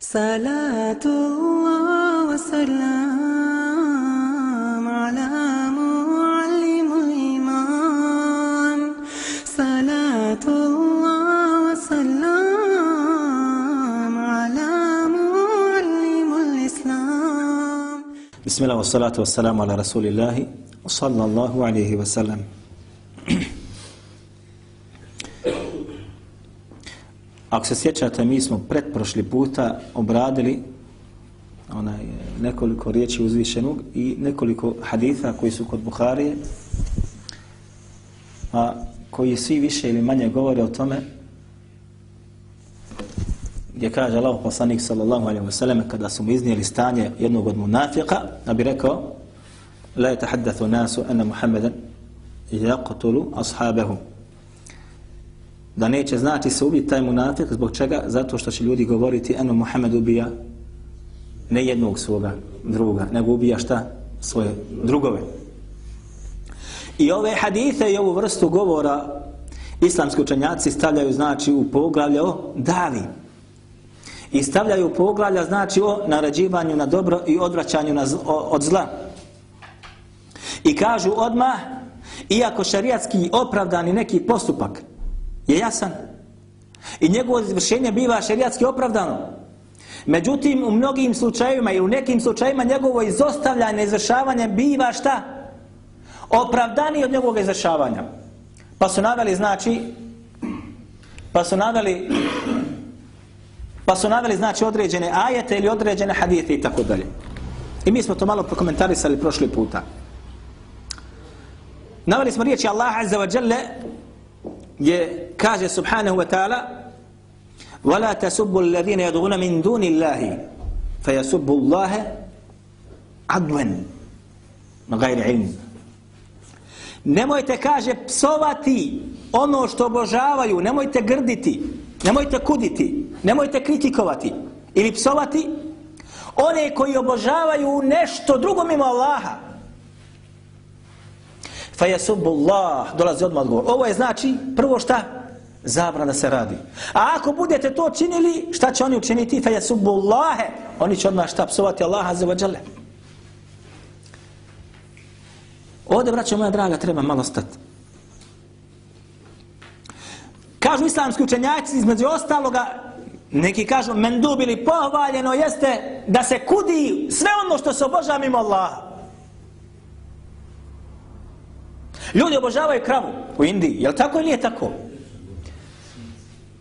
صلاة الله وسلام على معلم الإيمان. صلاة الله وسلام على معلم الإسلام. بسم الله والصلاة والسلام على رسول الله صلى الله عليه وسلم. Ako se sjećate, mi smo pretprošli puta obradili onaj, nekoliko riječi uzvišenog i nekoliko haditha koji su kod Buharije, a koji svi više ili manje govore o tome gdje kaže Allah poslanik sallallahu alaihi wa sallam kada su mu iznijeli stanje jednog od munafika, da bi rekao la je tahaddathu nasu anna Muhammedan yaqtulu ashabahu da neće znači se ubiti taj munafik zbog čega? Zato što će ljudi govoriti eno Muhammed ubija ne jednog svoga druga, nego ubija šta? Svoje drugove. I ove hadithe i ovu vrstu govora islamski učenjaci stavljaju znači u poglavlje o davi. I stavljaju poglavlja znači o narađivanju na dobro i odvraćanju na zlo, od zla. I kažu odmah, iako šarijatski opravdani neki postupak, je jasan. I njegovo izvršenje biva šerijatski opravdano. Međutim, u mnogim slučajevima i u nekim slučajevima njegovo izostavljanje, izvršavanje biva šta? Opravdani od njegovog izvršavanja. Pa su naveli, znači, pa su naveli, pa su naveli, znači, određene ajete ili određene hadite i tako dalje. I mi smo to malo prokomentarisali prošli puta. Naveli smo riječi Allah Azza wa Jalla je kaže subhanahu wa ta'ala ولا تسبوا الذين يدعون من دون الله فيسبوا الله عدوا من غير علم nemojte kaže psovati ono što obožavaju nemojte grditi nemojte kuditi nemojte kritikovati ili psovati one koji obožavaju nešto drugo mimo Allaha fa yasubbu Allah. Dolazi odmah odgovor. Ovo je znači prvo šta? Zabrana se radi. A ako budete to činili šta će oni učiniti? Fa yasubbu Allah oni će odmah šta psovati Allaha azza wa jalla. Braćo moja draga treba malo stati kažu islamski učenjaci između ostaloga neki kažu mendub ili pohvaljeno jeste da se kudi sve ono što se obožava mimo Allaha. Ljudi obožavaju kravu u Indiji. Je li tako ili nije tako?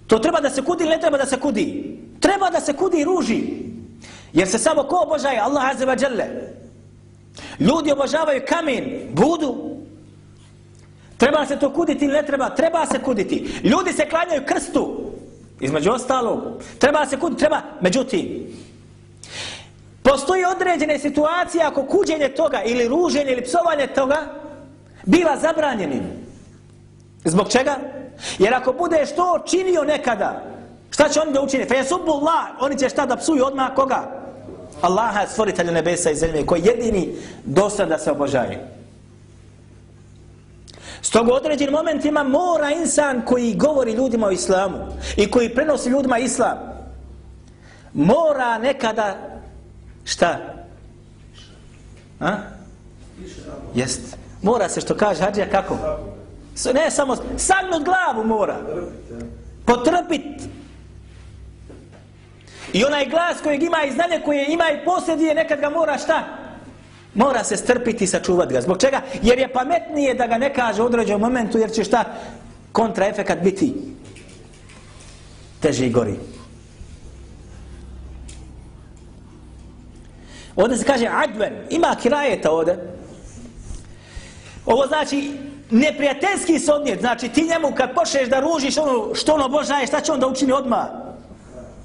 To treba da se kudi ili ne treba da se kudi? Treba da se kudi i ruži. Jer se samo ko obožaje? Allah Azza wa Jalla. Ljudi obožavaju kamen, budu. Treba se to kuditi ili ne treba? Treba se kuditi. Ljudi se klanjaju krstu. Između ostalog. Treba se kuditi, treba. Međutim, postoji određene situacije ako kuđenje toga ili ruženje ili psovanje toga bila zabranjenim. Zbog čega? Jer ako budeš to činio nekada, šta će oni da učine? Fe subullah, oni će šta da psuju odmah koga? Allaha je stvoritelj nebesa i zemlje, koji jedini dostan da se obožaje. Stoga u određenim momentima mora insan koji govori ljudima o islamu i koji prenosi ljudima islam, mora nekada šta? A? Jest. Mora se što kaže hađija kako? Ne samo sagnut glavu mora. Potrpit. I onaj glas kojeg ima i znanje koje ima i posljedije nekad ga mora šta? Mora se strpiti i sačuvati ga. Zbog čega? Jer je pametnije da ga ne kaže u određenom momentu jer će šta? Kontraefekat biti teži i gori. Ovdje se kaže adven. Ima kirajeta ovdje. Ovo znači neprijateljski sodnjet. Znači ti njemu kad počneš da ružiš ono što ono božaje, šta će on da učini odmah?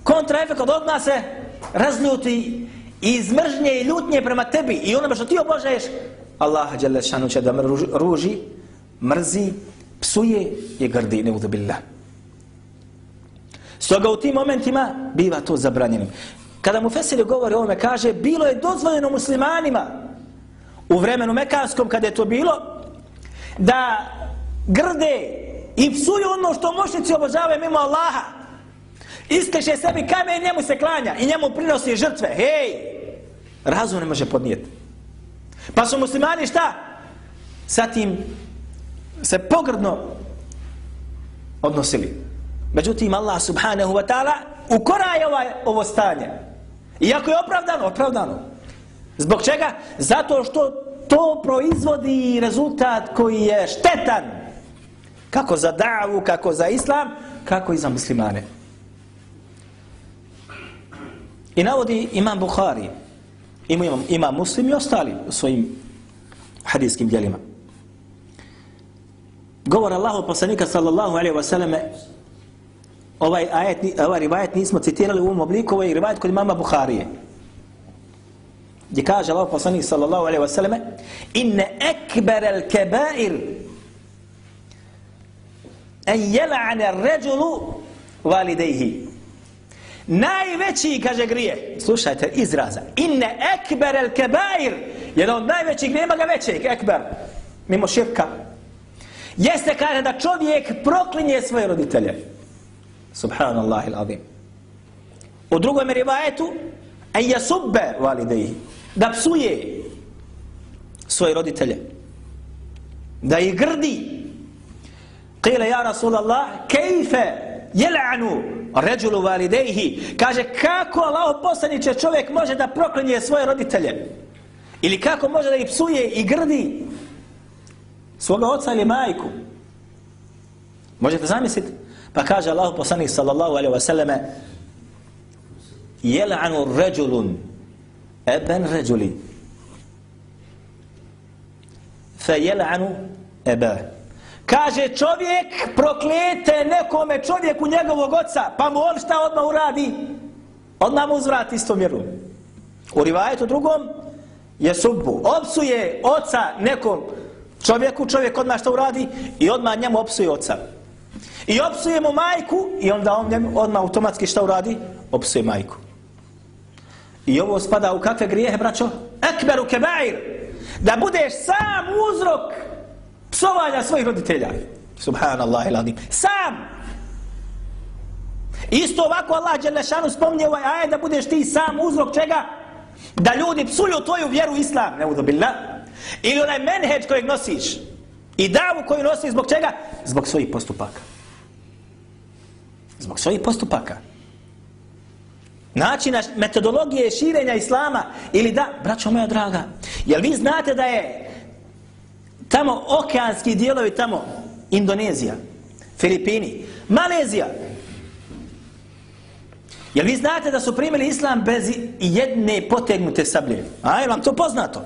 Kontraefekt od odmah se razljuti iz mržnje i ljutnje prema tebi i onome što ti obožaješ, Allah šanu će da ruži, mrzi, psuje i grdi, ne billah. Stoga u tim momentima biva to zabranjeno. Kada mu Fesili govori o ovome, kaže, bilo je dozvoljeno muslimanima u vremenu Mekanskom kada je to bilo da grde i psuju ono što mošnici obožavaju mimo Allaha Iskreše sebi kamen, i njemu se klanja i njemu prinosi žrtve. Hej! Razum ne može podnijeti. Pa su muslimani šta? Sa tim se pogrdno odnosili. Međutim, Allah subhanahu wa ta'ala ukoraje ovaj, ovo stanje. Iako je opravdano, opravdano. Zbog čega? Zato što to proizvodi rezultat koji je štetan. Kako za davu, kako za islam, kako i za muslimane. I navodi imam Bukhari, ima, imam, muslim i ostali u svojim hadijskim dijelima. Govor Allahu poslanika sallallahu alaihi wa sallame ovaj, ajet, ovaj rivajet nismo citirali u ovom obliku, ovaj rivajet kod imama Bukharije. Gdje kaže Allah poslanik sallallahu alaihi wasallam Inne ekber al kebair en jela'ane ređulu validejhi. Najveći, kaže grije, slušajte, izraza. Inne ekber al kebair, jedan od najvećih, nema ga većeg, ekber, mimo širka. Jeste, kaže, da čovjek proklinje svoje roditelje. Subhanallah il azim. U drugom rivajetu, en jasubbe validejhi, da psuje svoje roditelje. Da ih grdi. Kile, ja Rasulallah, kejfe jel'anu ređulu validejhi. Kaže kako Allah poslaniće čovjek može da proklinje svoje roditelje? Ili kako može da ih psuje i grdi svoga oca ili majku? Možete zamisliti? Pa kaže Allah poslanik sallallahu alaihi wasallam jel'anu ređulun eben ređuli fe jel'anu ebe Kaže čovjek proklijete nekome čovjeku njegovog oca, pa mu on šta odmah uradi? Odmah mu uzvrati isto mjeru. U rivajetu drugom je subbu. Opsuje oca nekom čovjeku, čovjek odmah šta uradi i odmah njemu opsuje oca. I opsuje mu majku i onda on njemu odmah automatski šta uradi? Opsuje majku. I ovo spada u kakve grijehe, braćo? Ekberu kebair. Da budeš sam uzrok psovanja svojih roditelja. Subhanallah iladim. Sam! Isto ovako Allah Đelešanu spomnije ovaj ajed da budeš ti sam uzrok čega? Da ljudi psuju tvoju vjeru islam, ne udobila. Ili onaj menheđ kojeg nosiš. I davu koju nosiš zbog čega? Zbog svojih postupaka. Zbog svojih postupaka. Načina metodologije širenja islama ili da, braćo moja draga, jel vi znate da je tamo okeanski dijelovi tamo, Indonezija, Filipini, Malezija. Jel vi znate da su primili islam bez jedne potegnute sablje? A je vam to poznato?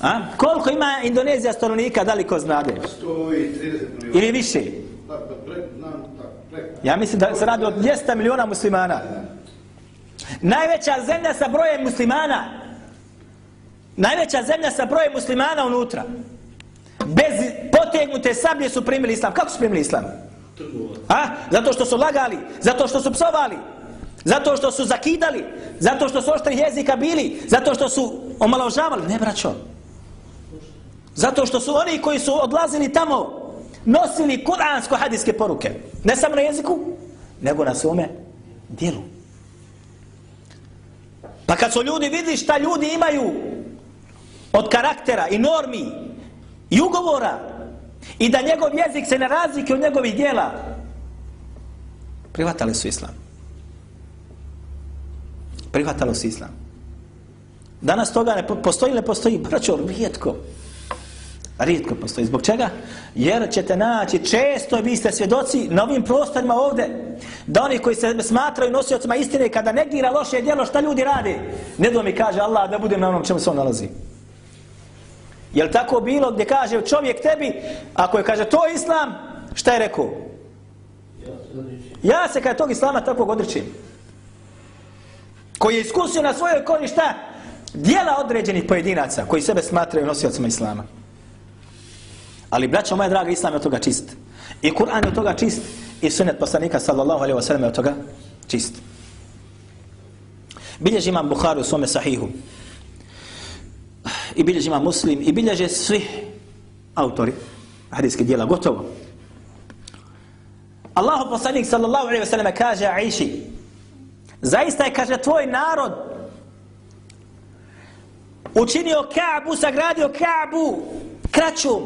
A? Koliko ima Indonezija stanovnika, da li ko znade? 130 Ili više? Ja mislim da se radi od 200 miliona muslimana. Najveća zemlja sa brojem muslimana Najveća zemlja sa brojem muslimana unutra. Bez potegnute sablje su primili islam. Kako su primili islam? A? Zato što su lagali, zato što su psovali, zato što su zakidali, zato što su oštri jezika bili, zato što su omaložavali. Ne, braćo. Zato što su oni koji su odlazili tamo nosili kuransko-hadijske poruke. Ne samo na jeziku, nego na svome dijelu. Pa kad su ljudi vidi šta ljudi imaju od karaktera i normi i ugovora i da njegov jezik se ne razlike od njegovih dijela prihvatali su islam prihvatali su islam danas toga ne postoji ne postoji braćo rijetko rijetko postoji zbog čega jer ćete naći često vi ste svjedoci na ovim prostorima ovdje, da oni koji se smatraju nosiocima istine kada negira loše djelo šta ljudi rade ne mi kaže Allah da budem na onom čemu se on nalazi Je li tako bilo gdje kaže čovjek tebi, ako je kaže to islam, šta je rekao? Ja se kada tog islama tako odričim. Koji je iskusio na svojoj koni šta? Dijela određenih pojedinaca koji sebe smatraju nosiocima islama. Ali braćo moja draga, islam je od toga čist. I Kur'an je od toga čist. I sunet poslanika sallallahu alaihi wa sallam je od toga čist. Bilježi imam Bukhari u svome sahihu i bilježi imam muslim i bilježe svi autori hadijske dijela gotovo Allahu poslanik sallallahu alejhi wasallam sellem kaže Aiši Zaista je kaže tvoj narod učinio Ka'bu, sagradio Ka'bu kraćom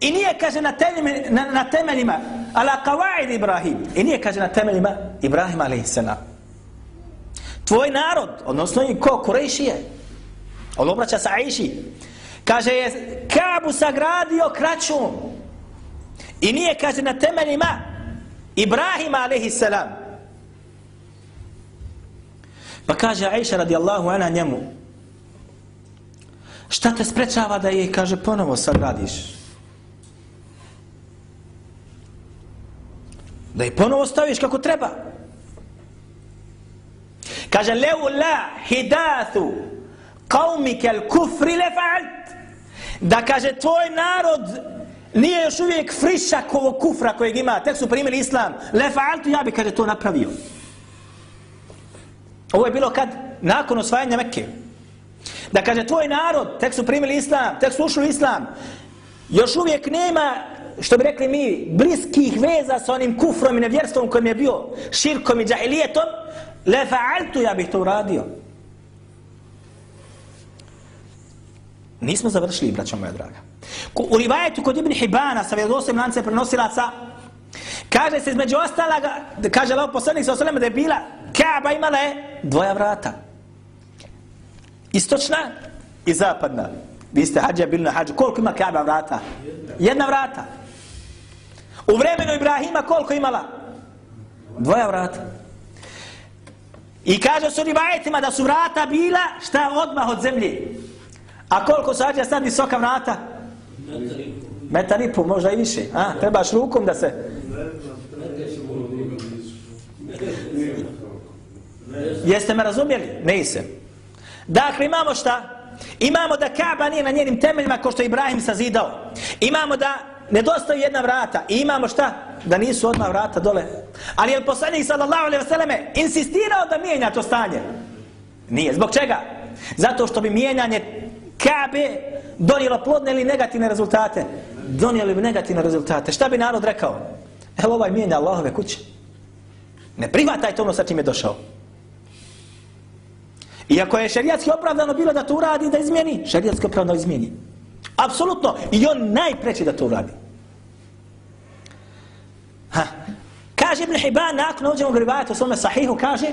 i nije kaže na temeljima, na, na temeljima ala kavaid Ibrahim i nije kaže na temeljima Ibrahim a.s. tvoj narod odnosno i ko Kurejšije on obraća sa Aiši kaže je Kabu sagradio kraćom i nije kaže na temeljima Ibrahima a.s. salam. Pa kaže Aisha radijallahu anha njemu, šta te sprečava da je, kaže, ponovo sagradiš? Da je ponovo staviš kako treba. Kaže, leu la hidathu qavmike al kufri le fa'alt. Da kaže, tvoj narod Nije još uvijek frišak ovog kufra kojeg ima, tek su primili islam. Le fa'altu, ja bi, kaže, to napravio. Ovo je bilo kad? Nakon osvajanja Mekke. Da kaže, tvoj narod, tek su primili islam, tek su ušli islam. Još uvijek nema, što bi rekli mi, bliskih veza sa onim kufrom i nevjerstvom kojim je bio širkom i džahilijetom. Le fa'altu, ja bih to uradio. Nismo završili, braćo moja draga. U rivajetu kod Ibn Hibana sa vjerodosim lance prenosilaca, kaže se između ostalaga, kaže Allah poslanik sa osalema da je bila, Kaaba imala je dvoja vrata. Istočna i zapadna. Vi ste hađa bili na hađu. Koliko ima Kaaba vrata? Jedna vrata. U vremenu Ibrahima koliko imala? Dvoja vrata. I kaže su rivajetima da su vrata bila šta odmah od zemlje. A koliko su hađa sad visoka vrata? Metar i pol, možda i više. A, trebaš rukom da se... Jeste me razumjeli? Ne se. Dakle, imamo šta? Imamo da Kaaba nije na njenim temeljima ko što je Ibrahim sazidao. Imamo da nedostaje jedna vrata. I imamo šta? Da nisu odmah vrata dole. Ali je poslanik sallallahu alaihi vseleme insistirao da mijenja to stanje? Nije. Zbog čega? Zato što bi mijenjanje Kabe donijelo plodne ili negativne rezultate? Donijelo bi negativne rezultate. Šta bi narod rekao? Evo ovaj mijenja Allahove kuće. Ne prihvatajte ono sa čim je došao. Iako je šerijatski opravdano bilo da to uradi, da izmijeni, šerijatski opravdano izmijeni. Apsolutno. I on najpreći da to uradi. Kaže Ibn Hibban, nakon ovdje rivajata u svome sahihu, kaže,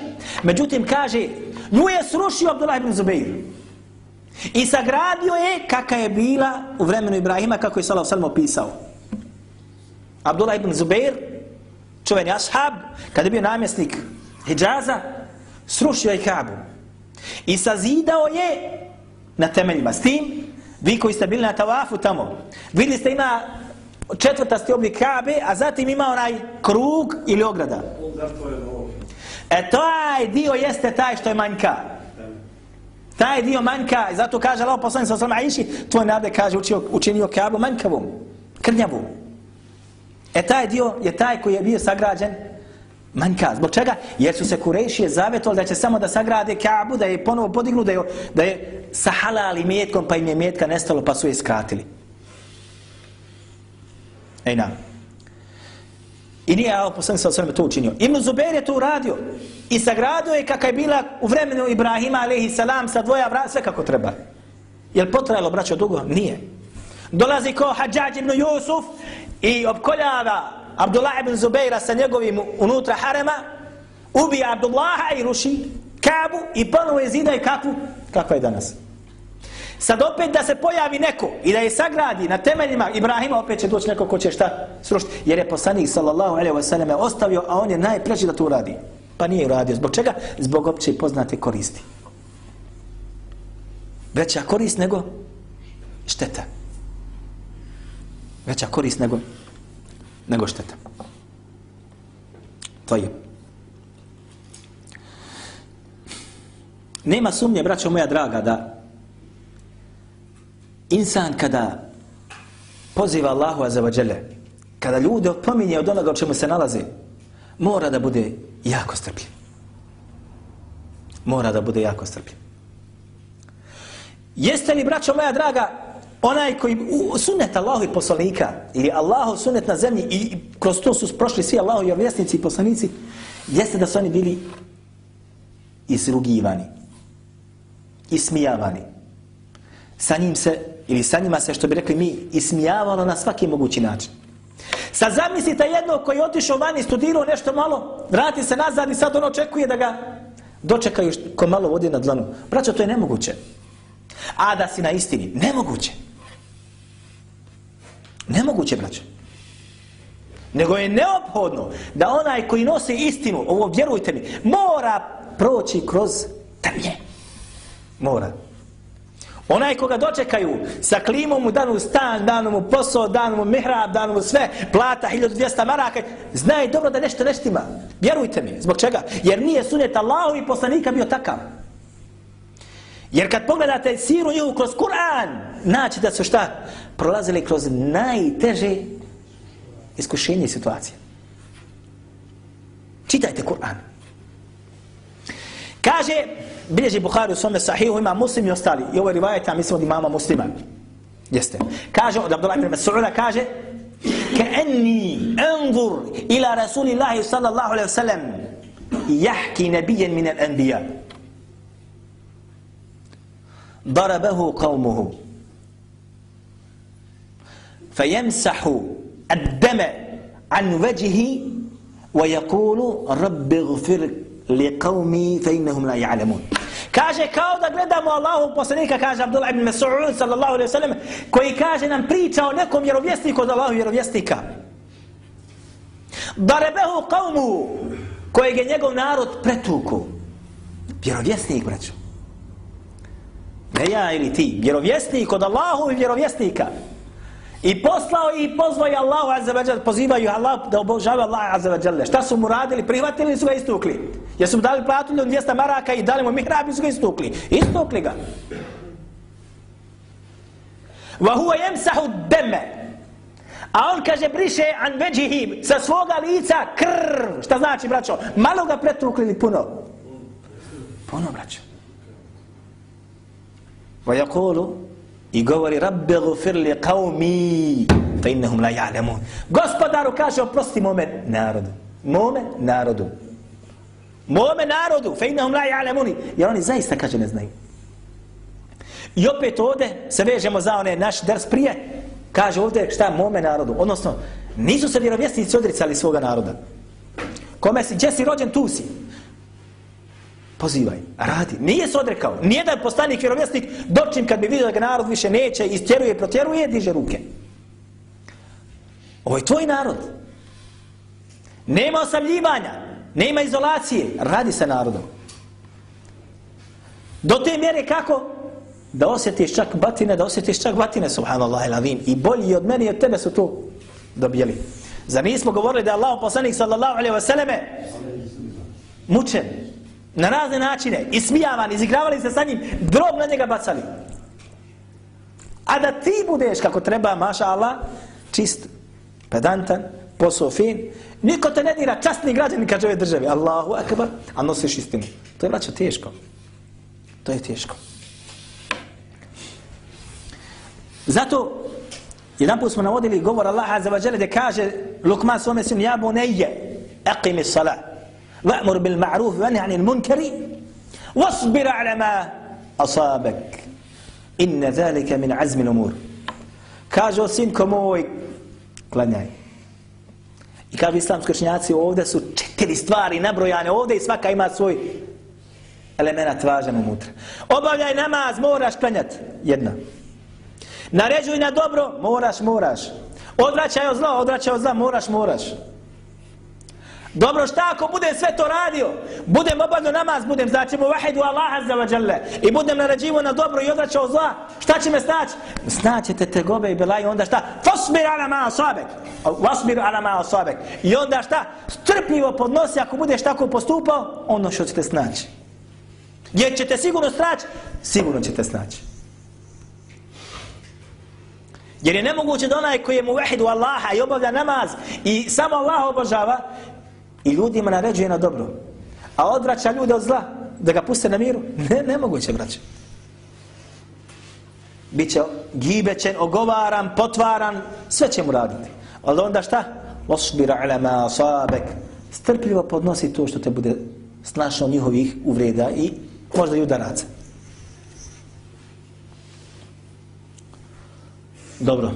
međutim, kaže, nju je srušio Abdullah ibn Zubeir. I sagradio je kaka je bila u vremenu Ibrahima, kako je Salav Salam opisao. Abdullah ibn Zubeir, čuveni ashab, kada je bio namjesnik Hidžaza, srušio je Kabu. I sazidao je na temeljima. S tim, vi koji ste bili na tavafu tamo, vidjeli ste ima četvrtasti oblik Kabe, a zatim ima onaj krug ili ograda. E taj dio jeste taj što je manjka. Taj dio manjka, i zato kaže Allah poslanik sa svema Aiši, tvoj nade kaže učio, učinio Kabu manjkavom, krnjavom. E taj dio je taj koji je bio sagrađen manjka. Zbog čega? Jer su se Kurešije zavetovali da će samo da sagrade Kabu, da je ponovo podignu, da je, da je sa halali mjetkom, pa im je mjetka nestalo, pa su je skratili. Ej nam. I nije Allah poslanik sa sveme to učinio. Ibn Zubair je to uradio. I sagradio je kakaj je bila u vremenu Ibrahima alaihi salam sa dvoja vrata, sve kako treba. Je li potrajalo, braćo, dugo? Nije. Dolazi ko Hadžađ ibn Jusuf i opkoljava Abdullah ibn Zubaira sa njegovim unutra harema, ubija Abdullaha i ruši Kabu i ponovo je zida i kakvu? Kakva je danas? Sad opet da se pojavi neko i da je sagradi na temeljima Ibrahima, opet će doći neko ko će šta srušiti. Jer je poslanik sallallahu alaihi wa sallam ostavio, a on je najpreći da to uradi. Pa nije uradio. Zbog čega? Zbog opće poznate koristi. Veća korist nego šteta. Veća korist nego nego šteta. To je. Nema sumnje, braćo moja draga, da insan kada poziva Allahu azzawajale, kada ljude opominje od onoga u čemu se nalaze, mora da bude jako strpljiv. Mora da bude jako strpljiv. Jeste li, braćo moja draga, onaj koji u, sunnet Allahu i poslanika ili Allahu sunnet na zemlji i kroz to su prošli svi Allahu i vjesnici i poslanici jeste da su oni bili izrugivani ismijavani sa njim se ili sa njima se što bi rekli mi ismijavalo na svaki mogući način Sad zamislite jednog koji je otišao vani, studirao nešto malo, vrati se nazad i sad on očekuje da ga dočekaju ko malo vodi na dlanu. Braćo, to je nemoguće. A da si na istini, nemoguće. Nemoguće, braćo. Nego je neophodno da onaj koji nosi istinu, ovo vjerujte mi, mora proći kroz trnje. Mora. Onaj koga dočekaju sa klimom mu danu stan, danu mu posao, danu mu mihrab, danu mu sve, plata 1200 maraka, znaje dobro da nešto neštima. Vjerujte mi. Zbog čega? Jer nije sunet Allahu i poslanika bio takav. Jer kad pogledate siru njihovu kroz Kur'an, naći da su šta? Prolazili kroz najteže iskušenje situacije. Čitajte Kur'an. Kaže, bilježi Bukhari u svome sahihu, ima muslim i ostali. I ovo je rivajet, ja mislim od imama muslima. Jeste. Kaže, od Abdullah ibn Mas'uda kaže, كأني انظر إلى رسول الله صلى الله عليه وسلم يحكي نبيا من الأنبياء ضربه قومه فيمسح الدم عن وجهه ويقول رب اغفر لقومي فإنهم لا يعلمون Kaže kao da gledamo Allahu poslanika, kaže Abdullah ibn Mas'ud sallallahu alaihi sellem, koji kaže nam priča o nekom vjerovjesniku od Allahu vjerovjesnika. Darebehu qawmu, kojeg je njegov narod pretuku. Vjerovjesnik, braćo. Ne ja ili ti, vjerovjesnik od Allahu i vjerovjesnika. I poslao i pozvao je Allahu azza wa pozivaju Allah da obožava Allah azza wa. Šta su mu radili? Prihvatili su ga istukli? Jesu mu dali platu 200 maraka i dali mu mihrab i su ga istukli? Istukli ga. Wa huwa yamsahu deme. A on kaže briše an veđihi sa svoga lica krv. Šta znači braćo? Malo ga pretukli ili puno? Puno braćo. Wa yaqulu I govori, rabbi gufirli qavmi, fe innehum la ja'lemun. Gospodaru kaže, oprosti mome narodu. Mome narodu. Mome narodu, fe innehum la ja'lemuni. Jer oni zaista, kaže, ne znaju. I opet ovde se vežemo za one naš ders prije, kaže ovde šta mome narodu. Odnosno, nisu se vjerovjesnici odricali svoga naroda. Kome si, gdje si rođen, tu si pozivaj, radi. Nije se odrekao. Nijedan postanik vjerovjesnik dočim kad bi vidio da ga narod više neće, istjeruje protjeruje, diže ruke. Ovo je tvoj narod. Nema osamljivanja, nema izolacije, radi sa narodom. Do te mjere kako? Da osjetiš čak batine, da osjetiš čak batine, subhanallah ilavim. I bolji od mene i od tebe su to dobijeli. Zar nismo govorili da je Allah poslanik sallallahu alaihi wa sallame mučen, na razne načine, smijavani, izigravali se sa njim, drob na njega bacali. A da ti budeš kako treba, maša Allah, čist, pedantan, posao fin, niko te ne dira, častni građani kaže ove države. Allahu akbar, a nosiš istinu. To je vraćo teško. To je teško. Zato, jedan put smo navodili govor Allaha za vađele da kaže Lukman svome sinu, ja bunejje, aqimi salat. وأمر بالمعروف وانهى عن المنكر واصبر على ما أصابك إن ذلك من عزم الأمور كاجو سينكو موي klanjaj. I kažu islamski učenjaci, ovdje su četiri stvari nabrojane, ovdje i svaka ima svoj element važan unutra. Obavljaj namaz, moraš klanjati. Jedna. Naređuj na dobro, moraš, moraš. Odvraćaj od zla, odvraćaj od zla, moraš, moraš. Dobro, šta ako budem sve to radio? Budem obavljeno namaz, budem znači mu vahidu Allah azza wa jalla. I budem narađivo na dobro i odračao zla. Šta će me snaći? Snaće te gobe i belaj onda šta? Fasbir ala ma asabek. Vasbir ala ma asabek. I onda šta? Strpljivo podnosi ako budeš tako postupao, ono što ćete snaći. Jer ćete sigurno snaći? Sigurno ćete snaći. Jer je nemoguće da onaj koji je mu vahidu Allaha i obavlja namaz i samo Allah obožava, i ljudima naređuje na dobro, a odvraća ljude od zla, da ga puste na miru, ne, nemoguće, braće. Biće gibećen, ogovaran, potvaran, sve će mu raditi. Ali onda šta? Osbira ala ma asabek. Strpljivo podnosi to što te bude snašao njihovih uvreda i možda i udaraca. Dobro.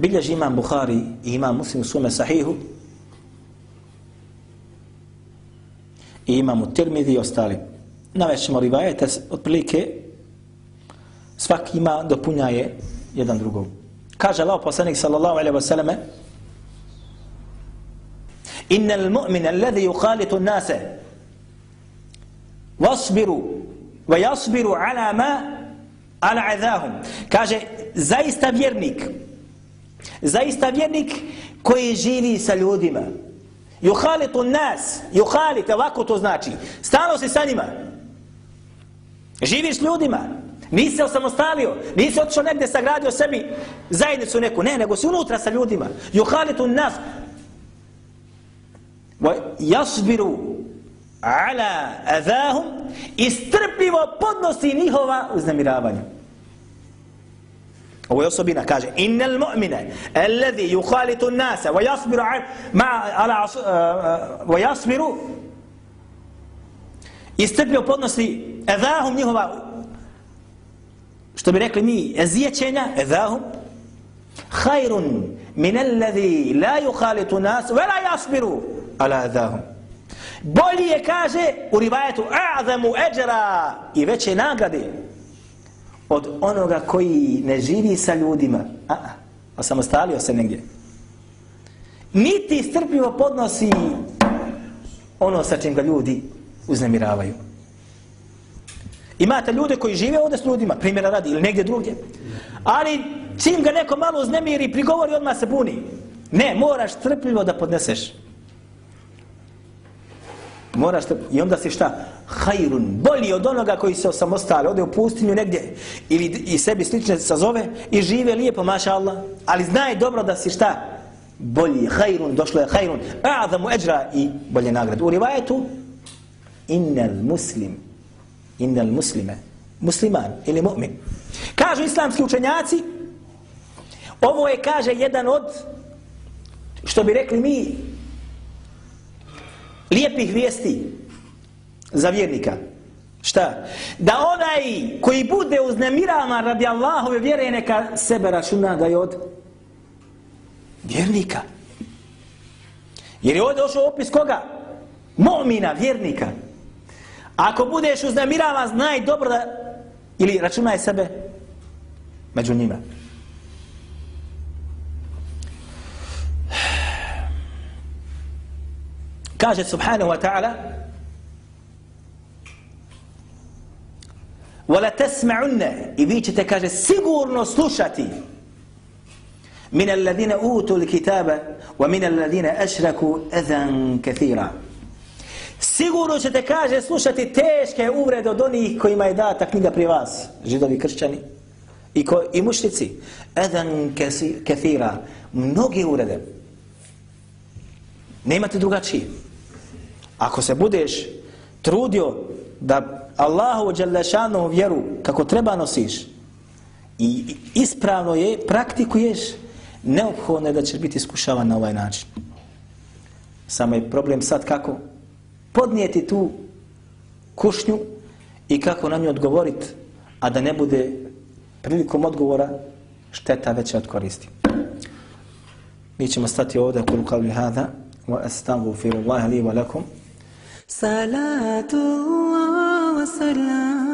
Bilježi imam Bukhari i imam muslim u svome sahihu i imam u Tirmidhi i ostali. Navećemo rivajete, otprilike svaki ima dopunjaje jedan drugog. Kaže Allah poslanik sallallahu alaihi wa sallame Inna al-mu'mina alladhi yukhalitu an-nasa wasbiru wa yasbiru ala ma ala adahum. Kaže, zaista vjernik, zaista vjernik koji živi sa ljudima, yuhalitu nas, juhalit, ovako to znači, stalo si sa njima, živiš s ljudima, nisi se osamostalio, nisi otišao negdje sagradio sebi zajednicu neku, ne, nego si unutra sa ljudima, yuhalitu nas, jasbiru ala adahum i strpljivo podnosi njihova uznamiravanja. Ovo je osobina, kaže, innal mu'mine, alladhi yukhalitu nasa, wa yasbiru ma ala, eh, eh, wa jasmiru i strpljivo podnosi Edahum njihova, što bi rekli mi, ezijećenja, edahum khairun min alladhi la yukhalitu nas, wa la yasbiru ala adahum. Bolje kaže, u rivajetu, a'zamu eđera i veće nagrade od onoga koji ne živi sa ljudima, a, a, a samostalio se negdje. Niti strpljivo podnosi ono sa čim ga ljudi uznemiravaju. Imate ljude koji žive ovdje s ljudima, primjera radi, ili negdje drugdje. Ali čim ga neko malo uznemiri, prigovori, odmah se buni. Ne, moraš strpljivo da podneseš. Moraš te, I onda si šta? Hajrun, bolji od onoga koji se osamostali, ode u pustinju negdje ili i sebi slične sazove i žive lijepo, maša Allah. Ali znaj dobro da si šta? Bolji, hajrun, došlo je hajrun. A'zamu eđra i bolje nagrade. U rivajetu, innal muslim, innal muslime, musliman ili mu'min. Kažu islamski učenjaci, ovo je, kaže, jedan od, što bi rekli mi, lijepih vijesti za vjernika. Šta? Da onaj koji bude uznemirama radi Allahove vjere neka sebe računa da je od vjernika. Jer je ovdje došao opis koga? Momina, vjernika. Ako budeš uznemirama, znaj dobro da... Ili računaj sebe među njima. Kaže subhanahu wa ta'ala وَلَا تَسْمَعُنَّ i vi ćete kaže sigurno slušati. Min alladhina utu al-kitaba wa min alladhina ashraku adhan kathira. Sigurno ćete kaže slušati teške uvrede od onih kojima je data knjiga pri vas. Židovi kršćani i ko, i mušnici. Adhan kathira. Mnoge uvrede. Nemate drugačije. Ako se budeš trudio da Allahu dželešanu vjeru kako treba nosiš i ispravno je, praktikuješ, neophodno je da ćeš biti iskušavan na ovaj način. Samo je problem sad kako podnijeti tu kušnju i kako na nju odgovoriti, a da ne bude prilikom odgovora šteta veća od koristi. Mi ćemo stati ovdje kulu kalbi hada wa astaghfirullaha li wa lakum صلاة الله وسلام